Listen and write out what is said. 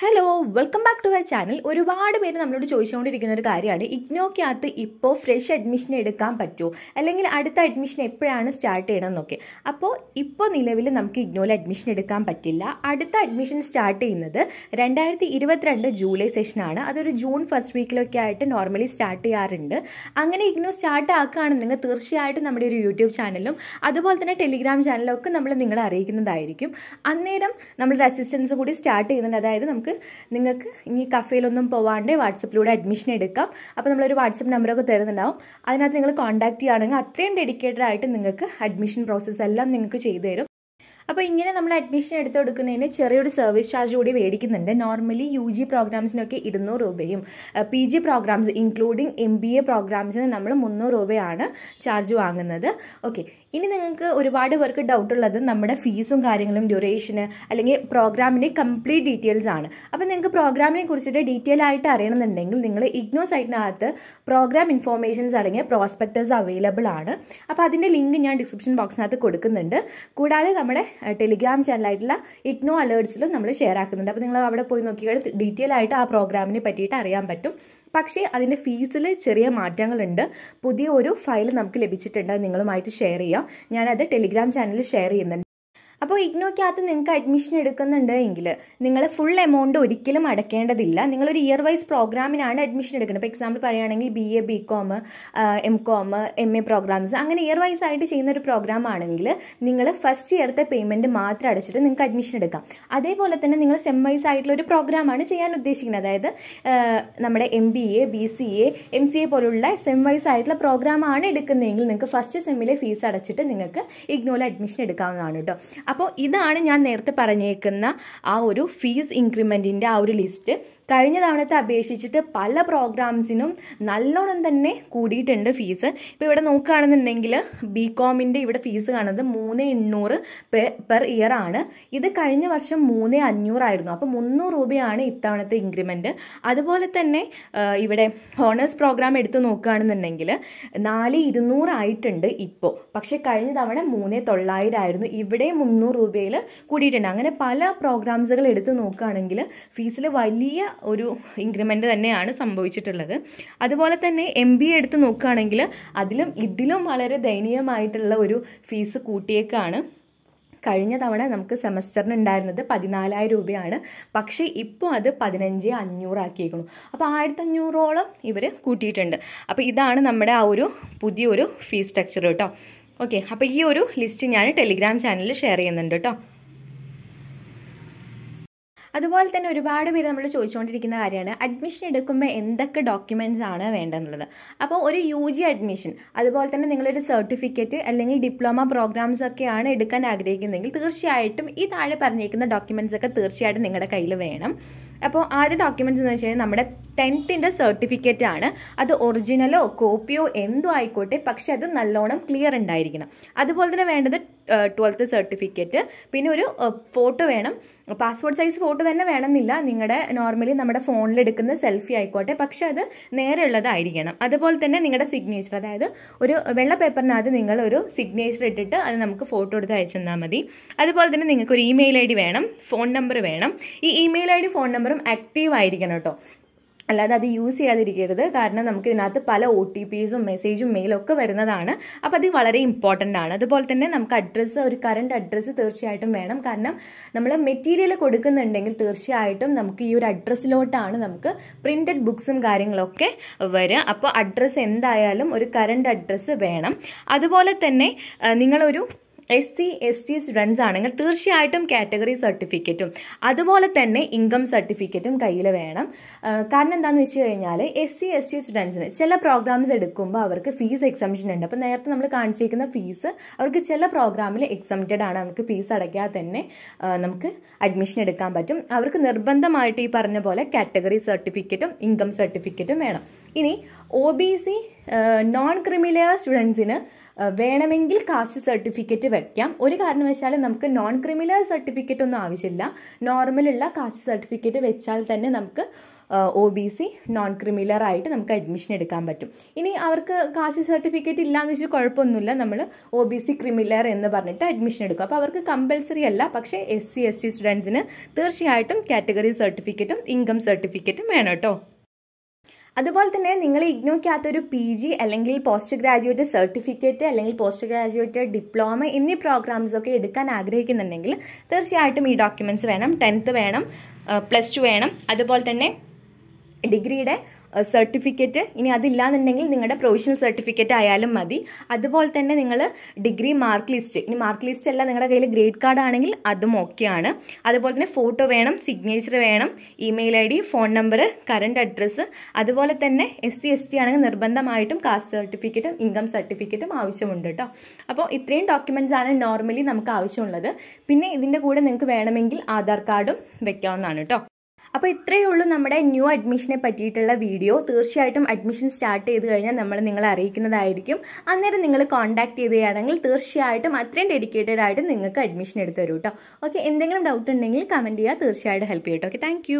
Hello welcome back to my channel ഒരുപാട് പേര് നമ്മളോട് ചോദിച്ചുകൊണ്ടിരിക്കുന്ന ഒരു കാര്യമാണ്. ഇഗ്നോക്കകത്ത് ഇപ്പോൾ ഫ്രഷ് അഡ്മിഷൻ എടുക്കാൻ പറ്റുമോ? അല്ലെങ്കിൽ അടുത്ത അഡ്മിഷൻ എപ്പോഴാണ് സ്റ്റാർട്ട് ചെയ്യണമെന്നൊക്കെ. അപ്പോൾ ഇപ്പോൾ നിലവിൽ നമുക്ക് ഇഗ്നോയിൽ അഡ്മിഷൻ എടുക്കാൻ പറ്റില്ല. അടുത്ത അഡ്മിഷൻ സ്റ്റാർട്ട് ചെയ്യുന്നത് രണ്ടായിരത്തി ഇരുപത്തിരണ്ട് ജൂലൈ സെഷനാണ് അതൊരു ജൂൺ ഫസ്റ്റ് വീക്കിലൊക്കെ ആയിട്ട് നോർമലി സ്റ്റാർട്ട് ചെയ്യാറുണ്ട്. അങ്ങനെ ഇഗ്നോ സ്റ്റാർട്ട് ആക്കുകയാണെന്നുണ്ടെങ്കിൽ തീർച്ചയായിട്ടും നമ്മുടെ ഒരു യൂട്യൂബ് ചാനലും അതുപോലെ തന്നെ ടെലിഗ്രാം ചാനലും ഒക്കെ നമ്മൾ നിങ്ങളെ അറിയിക്കുന്നതായിരിക്കും. അന്നേരം നമ്മളുടെ അസിസ്റ്റൻസ് കൂടി സ്റ്റാർട്ട് ചെയ്യുന്നുണ്ട്. അതായത് നമുക്ക് നിങ്ങൾക്ക് ഇനി കഫേയിലൊന്നും പോവാണ്ട് വാട്സപ്പിലൂടെ അഡ്മിഷൻ എടുക്കാം. അപ്പോൾ നമ്മളൊരു വാട്സപ്പ് നമ്പറൊക്കെ തരുന്നുണ്ടാവും. അതിനകത്ത് നിങ്ങൾ കോൺടാക്ട് ചെയ്യുകയാണെങ്കിൽ അത്രയും ഡെഡിക്കേറ്റഡ് ആയിട്ട് നിങ്ങൾക്ക് അഡ്മിഷൻ പ്രോസസ്സ് എല്ലാം നിങ്ങൾക്ക് ചെയ്തു അപ്പോൾ ഇങ്ങനെ നമ്മൾ അഡ്മിഷൻ എടുത്ത് കൊടുക്കുന്നതിന് ചെറിയൊരു സർവീസ് ചാർജ് കൂടി മേടിക്കുന്നുണ്ട്. നോർമലി യു ജി പ്രോഗ്രാംസിനൊക്കെ ഇരുന്നൂറ് രൂപയും P G programs including M B A പ്രോഗ്രാംസിന് നമ്മൾ മുന്നൂറ് രൂപയാണ് ചാർജ് വാങ്ങുന്നത്. ഓക്കെ ഇനി നിങ്ങൾക്ക് ഒരുപാട് പേർക്ക് ഡൗട്ട് ഉള്ളത് നമ്മുടെ ഫീസും കാര്യങ്ങളും ഡ്യൂറേഷന് അല്ലെങ്കിൽ പ്രോഗ്രാമിന്റെ കംപ്ലീറ്റ് ഡീറ്റെയിൽസ് ആണ്. അപ്പോൾ നിങ്ങൾക്ക് പ്രോഗ്രാമിനെ കുറിച്ചിട്ട് ഡീറ്റെയിൽ ആയിട്ട് അറിയണമെന്നുണ്ടെങ്കിൽ നിങ്ങൾ ഇഗ്നോ സൈറ്റിനകത്ത് പ്രോഗ്രാം ഇൻഫോർമേഷൻസ് അടങ്ങിയ പ്രോസ്പെക്ടേഴ്സ് അവൈലബിൾ ആണ്. അപ്പോൾ അതിന്റെ ലിങ്ക് ഞാൻ ഡിസ്ക്രിപ്ഷൻ ബോക്സിനകത്ത് കൊടുക്കുന്നുണ്ട്. കൂടാതെ നമ്മുടെ ടെലിഗ്രാം ചാനലായിട്ടുള്ള ഇഗ്നോ അലേർട്സിലും നമ്മൾ ഷെയർ ആക്കുന്നുണ്ട്. അപ്പോൾ നിങ്ങൾ അവിടെ പോയി നോക്കിയാൽ ഡീറ്റെയിൽ ആയിട്ട് ആ പ്രോഗ്രാമിനെ പറ്റിയിട്ട് അറിയാൻ പറ്റും. പക്ഷേ അതിന്റെ ഫീസിൽ ചെറിയ മാറ്റങ്ങളുണ്ട്. പുതിയ ഒരു ഫയൽ നമുക്ക് ലഭിച്ചിട്ടുണ്ട്. നിങ്ങളുമായിട്ട് ഷെയർ ചെയ്യാം. ഞാനത് ടെലിഗ്രാം ചാനലിൽ ഷെയർ ചെയ്യുന്നുണ്ട്. അപ്പോൾ ഇഗ്നോയ്ക്കകത്ത് നിങ്ങൾക്ക് അഡ്മിഷൻ എടുക്കുന്നുണ്ട് എങ്കിൽ നിങ്ങൾ ഫുൾ എമൗണ്ട് ഒരിക്കലും അടക്കേണ്ടതില്ല. നിങ്ങളൊരു ഇയർ വൈസ് പ്രോഗ്രാമിനാണ് അഡ്മിഷൻ എടുക്കുന്നത്. ഇപ്പോൾ എക്സാമ്പിൾ പറയുകയാണെങ്കിൽ B A B com M com M A programs അങ്ങനെ ഇയർ വൈസ് ആയിട്ട് ചെയ്യുന്ന ഒരു പ്രോഗ്രാം ആണെങ്കിൽ നിങ്ങൾ ഫസ്റ്റ് ഇയറത്തെ പേയ്മെന്റ് മാത്രം അടച്ചിട്ട് നിങ്ങൾക്ക് അഡ്മിഷൻ എടുക്കാം. അതേപോലെ തന്നെ നിങ്ങൾ സെം വൈസ് ആയിട്ടുള്ള ഒരു പ്രോഗ്രാമാണ് ചെയ്യാൻ ഉദ്ദേശിക്കുന്നത്. അതായത് നമ്മുടെ M B A B C A M C A പോലുള്ള സെം വൈസ് ആയിട്ടുള്ള പ്രോഗ്രാമാണ് എടുക്കുന്നതെങ്കിൽ നിങ്ങൾക്ക് ഫസ്റ്റ് സെമ്മിലെ ഫീസ് അടച്ചിട്ട് നിങ്ങൾക്ക് ഇഗ്നോയിൽ അഡ്മിഷൻ എടുക്കാവുന്നതാണ് കേട്ടോ അപ്പോൾ ഇതാണ് ഞാൻ നേരത്തെ പറഞ്ഞേക്കുന്ന ആ ഒരു ഫീസ് ഇൻക്രിമെന്റിന്റെ ആ ഒരു ലിസ്റ്റ് കഴിഞ്ഞ തവണത്തെ അപേക്ഷിച്ചിട്ട് പല പ്രോഗ്രാംസിനും നല്ലോണം തന്നെ കൂടിയിട്ടുണ്ട് ഫീസ് ഇപ്പോൾ ഇവിടെ നോക്കുകയാണെന്നുണ്ടെങ്കിൽ ബി കോമിന്റെ ഇവിടെ ഫീസ് കാണുന്നത് മൂന്ന് എണ്ണൂറ് പെർ ഇയർ ആണ്. ഇത് കഴിഞ്ഞ വർഷം മൂന്ന് അഞ്ഞൂറായിരുന്നു. അപ്പോൾ മുന്നൂറ് രൂപയാണ് ഇത്തവണത്തെ ഇൻക്രിമെന്റ് അതുപോലെ തന്നെ ഇവിടെ ഹോണേഴ്സ് പ്രോഗ്രാം എടുത്ത് നോക്കുകയാണെന്നുണ്ടെങ്കിൽ നാല് ഇരുന്നൂറായിട്ടുണ്ട് ഇപ്പോൾ പക്ഷേ കഴിഞ്ഞ തവണ മൂന്ന് തൊള്ളായിരമായിരുന്നു ഇവിടെ ഇവിടെ മുന്നൂറ് രൂപയിൽ കൂടിയിട്ടുണ്ട്. അങ്ങനെ പല പ്രോഗ്രാംസുകൾ എടുത്തു നോക്കുകയാണെങ്കിൽ ഫീസിൽ വലിയ ഒരു ഇൻക്രിമെന്റ് തന്നെയാണ് സംഭവിച്ചിട്ടുള്ളത്. അതുപോലെ തന്നെ എം ബി എ എടുത്ത് നോക്കുകയാണെങ്കിൽ അതിലും ഇതിലും വളരെ ദയനീയമായിട്ടുള്ള ഒരു ഫീസ് കൂട്ടിയേക്കാണ്. കഴിഞ്ഞ തവണ നമുക്ക് സെമസ്റ്ററിന് ഉണ്ടായിരുന്നത് പതിനാലായിരം രൂപയാണ്. പക്ഷേ ഇപ്പോൾ അത് പതിനഞ്ച് അഞ്ഞൂറാക്കിയേക്കുന്നു അപ്പോൾ ആയിരത്തി അഞ്ഞൂറോളം ഇവർ കൂട്ടിയിട്ടുണ്ട്. അപ്പോൾ ഇതാണ് നമ്മുടെ ആ ഒരു പുതിയൊരു ഫീസ് സ്ട്രക്ചർ കേട്ടോ. ഓക്കെ അപ്പോൾ ഈ ഒരു ലിസ്റ്റ് ഞാൻ ടെലിഗ്രാം ചാനലിൽ ഷെയർ ചെയ്യുന്നുണ്ട് കേട്ടോ അതുപോലെ തന്നെ ഒരുപാട് പേര് നമ്മൾ ചോദിച്ചുകൊണ്ടിരിക്കുന്ന കാര്യമാണ് അഡ്മിഷൻ എടുക്കുമ്പോൾ എന്തൊക്കെ ഡോക്യുമെന്റ്സ് ആണ് വേണ്ടതെന്നുള്ളത് അപ്പോൾ ഒരു യു ജി അഡ്മിഷൻ അതുപോലെ തന്നെ നിങ്ങളൊരു സർട്ടിഫിക്കറ്റ് അല്ലെങ്കിൽ ഡിപ്ലോമ പ്രോഗ്രാംസ് ഒക്കെയാണ് എടുക്കാൻ ആഗ്രഹിക്കുന്നതെങ്കിൽ തീർച്ചയായിട്ടും ഈ താഴെ പറഞ്ഞിരിക്കുന്ന ഡോക്യുമെന്റ്സ് ഒക്കെ തീർച്ചയായിട്ടും നിങ്ങളുടെ കയ്യിൽ വേണം. അപ്പോൾ ആദ്യ ഡോക്യുമെന്റ്സ് എന്ന് വെച്ച് കഴിഞ്ഞാൽ നമ്മുടെ ടെൻത്തിന്റെ സർട്ടിഫിക്കറ്റ് ആണ്. അത് ഒറിജിനലോ കോപ്പിയോ എന്തോ ആയിക്കോട്ടെ. പക്ഷെ അത് നല്ലോണം ക്ലിയർ ഉണ്ടായിരിക്കണം. അതുപോലെ തന്നെ വേണ്ടത് ട്വൽത്ത് സർട്ടിഫിക്കറ്റ് പിന്നെ ഒരു ഫോട്ടോ വേണം. പാസ്പോർട്ട് സൈസ് ഫോട്ടോ തന്നെ വേണമെന്നില്ല. നിങ്ങളുടെ നോർമലി നമ്മുടെ ഫോണിൽ എടുക്കുന്ന സെൽഫി ആയിക്കോട്ടെ. പക്ഷെ അത് നേരെയുള്ളതായിരിക്കണം. അതുപോലെ തന്നെ നിങ്ങളുടെ സിഗ്നേച്ചർ അതായത് ഒരു വെള്ള പേപ്പറിനകത്ത് നിങ്ങൾ ഒരു സിഗ്നേച്ചർ ഇട്ടിട്ട് അത് നമുക്ക് ഫോട്ടോ എടുത്ത് അയച്ചു തന്നാൽ മതി. അതുപോലെ തന്നെ നിങ്ങൾക്ക് ഒരു ഇമെയിൽ ഐ ഡി വേണം ഫോൺ നമ്പർ വേണം. ഈ ഇമെയിൽ ഐ ഡി ഫോൺ നമ്പറും ആക്റ്റീവ് ആയിരിക്കണം കേട്ടോ. അല്ലാതെ അത് യൂസ് ചെയ്യാതിരിക്കരുത്. കാരണം നമുക്ക് ഇതിനകത്ത് പല ഒ ടി പിസും മെസ്സേജും മെയിലും ഒക്കെ വരുന്നതാണ്. അപ്പോൾ അത് വളരെ ഇമ്പോർട്ടന്റ് ആണ്. അതുപോലെ തന്നെ നമുക്ക് അഡ്രസ്സ് ഒരു കറണ്ട് അഡ്രസ്സ് തീർച്ചയായിട്ടും വേണം. കാരണം നമ്മൾ മെറ്റീരിയൽ കൊടുക്കുന്നുണ്ടെങ്കിൽ തീർച്ചയായിട്ടും നമുക്ക് ഈ ഒരു അഡ്രസ്സിലോട്ടാണ് നമുക്ക് പ്രിന്റഡ് ബുക്സും കാര്യങ്ങളൊക്കെ വരിക അപ്പോൾ അഡ്രസ്സ് എന്തായാലും ഒരു കറണ്ട് അഡ്രസ്സ് വേണം. അതുപോലെ തന്നെ നിങ്ങളൊരു S C S T students ആണെങ്കിൽ തീർച്ചയായിട്ടും കാറ്റഗറി സർട്ടിഫിക്കറ്റും അതുപോലെ തന്നെ ഇൻകം സർട്ടിഫിക്കറ്റും കയ്യിൽ വേണം. കാരണം എന്താണെന്ന് വെച്ച് കഴിഞ്ഞാൽ എസ് സി എസ് ടി സ്റ്റുഡൻസിന് ചില പ്രോഗ്രാംസ് എടുക്കുമ്പോൾ അവർക്ക് ഫീസ് എക്സംഷൻ ഉണ്ട്. അപ്പോൾ നേരത്തെ നമ്മൾ കാണിച്ചിരിക്കുന്ന ഫീസ് അവർക്ക് ചില പ്രോഗ്രാമിൽ എക്സംറ്റഡ് ആണ്. അവർക്ക് ഫീസ് അടയ്ക്കാതെ തന്നെ നമുക്ക് അഡ്മിഷൻ എടുക്കാൻ പറ്റും. അവർക്ക് നിർബന്ധമായിട്ട് ഈ പറഞ്ഞ പോലെ കാറ്റഗറി സർട്ടിഫിക്കറ്റും ഇൻകം സർട്ടിഫിക്കറ്റും വേണം. ഇനി O B C non creamy layer സ്റ്റുഡൻസിന് വേണമെങ്കിൽ കാസ്റ്റ് സർട്ടിഫിക്കറ്റ് വയ്ക്കാം ഒരു കാരണവശാലും നമുക്ക് നോൺ ക്രിമിലെയർ സർട്ടിഫിക്കറ്റ് ഒന്നും ആവശ്യമില്ല. നോർമലുള്ള കാസ്റ്റ് സർട്ടിഫിക്കറ്റ് വെച്ചാൽ തന്നെ നമുക്ക് O B C non creamy layer ആയിട്ട് നമുക്ക് അഡ്മിഷൻ എടുക്കാൻ പറ്റും. ഇനി അവർക്ക് കാസ്റ്റ് സർട്ടിഫിക്കറ്റ് ഇല്ലാന്ന് വെച്ചാൽ കുഴപ്പമൊന്നുമില്ല. നമ്മൾ ഒ ബി സി ക്രിമിലർ എന്ന് പറഞ്ഞിട്ട് അഡ്മിഷൻ എടുക്കും. അപ്പോൾ അവർക്ക് കമ്പൽസറി അല്ല പക്ഷേ എസ് സി എസ് ടി സ്റ്റുഡൻസിന് തീർച്ചയായിട്ടും കാറ്റഗറി സർട്ടിഫിക്കറ്റും ഇൻകം സർട്ടിഫിക്കറ്റും വേണം കേട്ടോ. അതുപോലെ തന്നെ നിങ്ങൾ ഇഗ്നോയ്ക്കകത്തൊരു പി ജി അല്ലെങ്കിൽ പോസ്റ്റ് ഗ്രാജുവേറ്റ് സർട്ടിഫിക്കറ്റ് അല്ലെങ്കിൽ പോസ്റ്റ് ഗ്രാജുവേറ്റ് ഡിപ്ലോമ എന്നീ പ്രോഗ്രാംസ് ഒക്കെ എടുക്കാൻ ആഗ്രഹിക്കുന്നുണ്ടെങ്കിൽ തീർച്ചയായിട്ടും ഈ ഡോക്യുമെന്റ്സ് വേണം. ടെൻത്ത് വേണം പ്ലസ് ടു വേണം. അതുപോലെ തന്നെ ഡിഗ്രിയുടെ സർട്ടിഫിക്കറ്റ് ഇനി അതില്ലാന്നുണ്ടെങ്കിൽ നിങ്ങളുടെ പ്രൊവിഷണൽ സർട്ടിഫിക്കറ്റ് ആയാലും മതി. അതുപോലെ തന്നെ നിങ്ങൾ ഡിഗ്രി മാർക്ക് ലിസ്റ്റ് ഇനി മാർക്ക് ലിസ്റ്റ് അല്ല നിങ്ങളുടെ കയ്യിൽ ഗ്രേഡ് കാർഡ് ആണെങ്കിൽ അതും ഓക്കെയാണ് അതുപോലെ തന്നെ ഫോട്ടോ വേണം സിഗ്നേച്ചർ വേണം email I D phone number current address അതുപോലെ തന്നെ എസ് സി എസ് ടി ആണെങ്കിൽ നിർബന്ധമായിട്ടും കാസ്റ്റ് സർട്ടിഫിക്കറ്റും ഇൻകം സർട്ടിഫിക്കറ്റും ആവശ്യമുണ്ട് കേട്ടോ അപ്പോൾ ഇത്രയും ഡോക്യുമെന്റ്സ് ആണ് നോർമലി നമുക്ക് ആവശ്യമുള്ളത്. പിന്നെ ഇതിന്റെ കൂടെ നിങ്ങൾക്ക് വേണമെങ്കിൽ ആധാർ കാർഡും വെക്കാവുന്നതാണ് കേട്ടോ അപ്പോൾ ഇത്രയേ ഉള്ളൂ നമ്മുടെ ന്യൂ അഡ്മിഷനെ പറ്റിയിട്ടുള്ള വീഡിയോ. തീർച്ചയായിട്ടും അഡ്മിഷൻ സ്റ്റാർട്ട് ചെയ്ത് കഴിഞ്ഞാൽ നമ്മൾ നിങ്ങളെ അറിയിക്കുന്നതായിരിക്കും. അന്നേരം നിങ്ങൾ കോൺടാക്ട് ചെയ്യുകയാണെങ്കിൽ തീർച്ചയായിട്ടും അത്രയും ഡെഡിക്കേറ്റഡ് ആയിട്ട് നിങ്ങൾക്ക് അഡ്മിഷൻ എടുത്തു തരും കേട്ടോ ഓക്കെ എന്തെങ്കിലും ഡൗട്ട് ഉണ്ടെങ്കിൽ കമന്റ് ചെയ്യുക തീർച്ചയായിട്ടും ഹെൽപ്പ് ചെയ്യും കേട്ടോ ഓക്കെ താങ്ക്